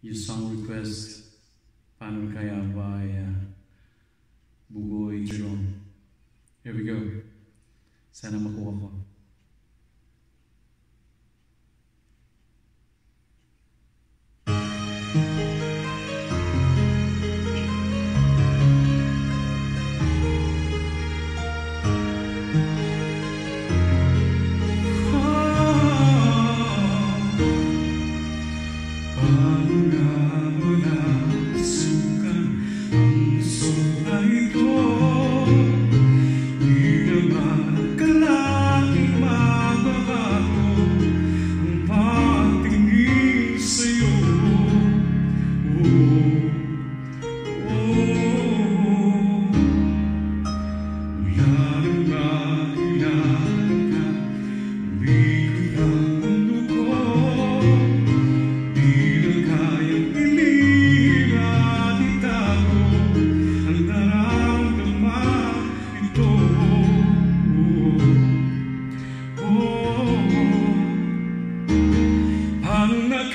yung song request, paano kaya by uh, Bugoy Jerome. Here we go. Sana makuha ko.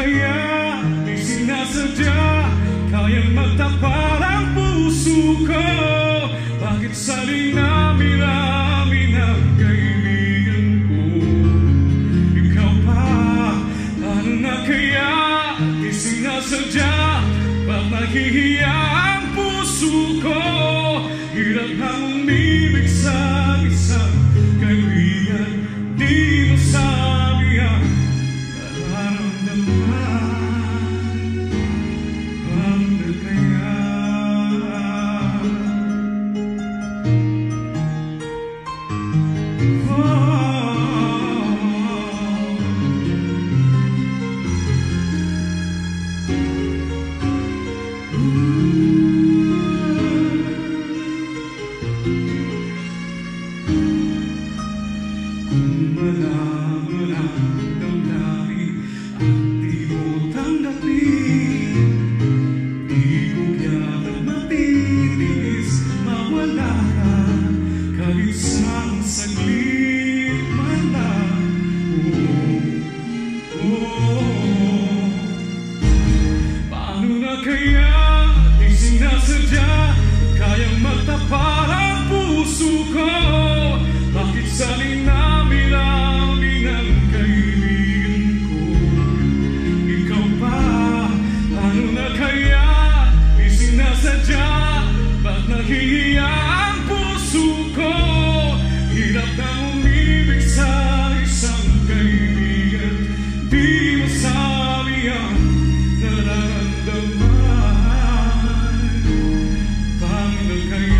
kaya di sini saja kau yang mata parang pusuko bakit saling namin mina ang kaibigan ko ikaw pa paano na kaya di sini saja bakit nahihiya Sejak kau yang mertapa Thank you.